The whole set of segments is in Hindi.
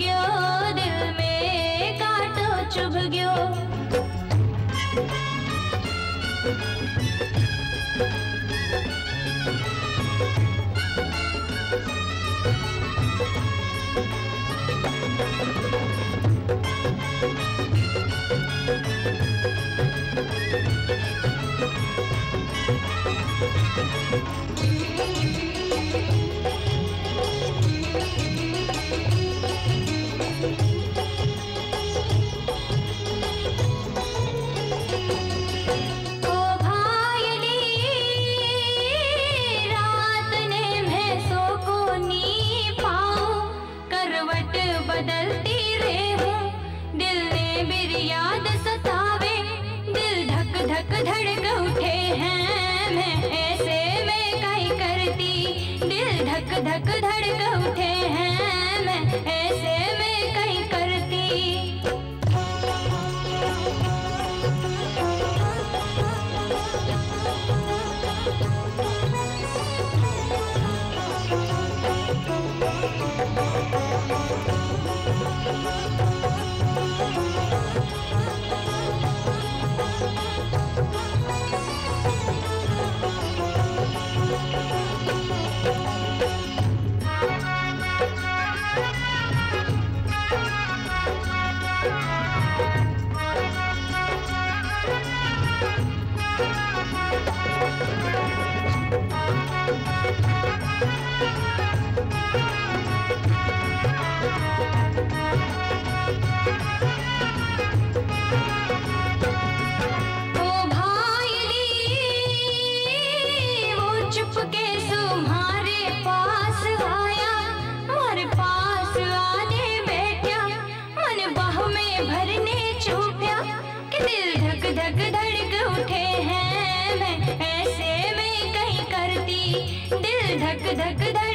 गयो दिल में काटो चुभ गयो। धक धड़ da da da da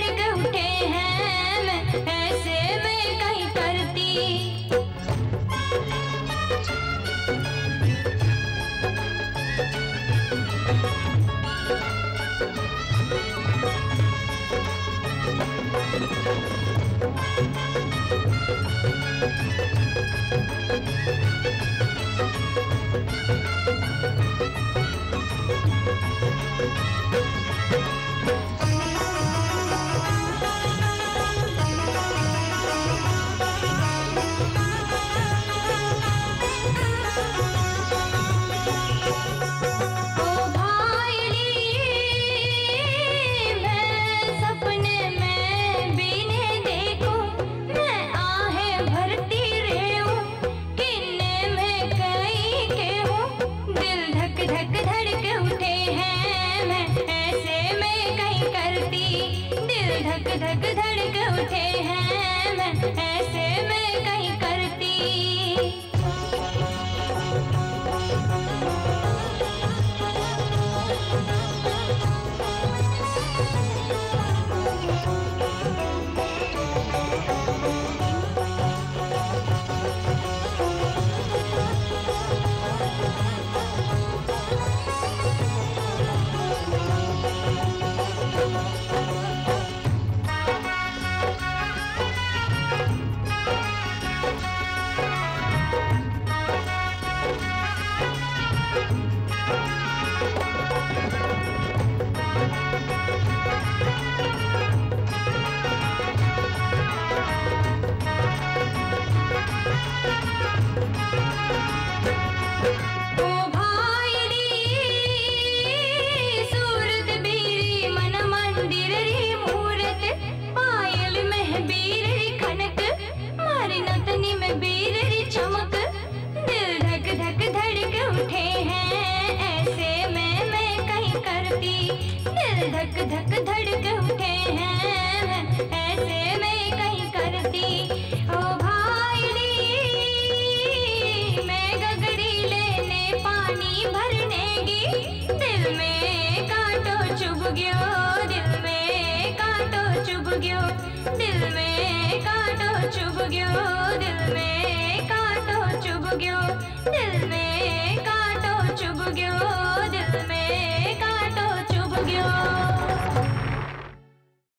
धक धक धड़क उठे हैं मैं ऐसे में गयो दिल में।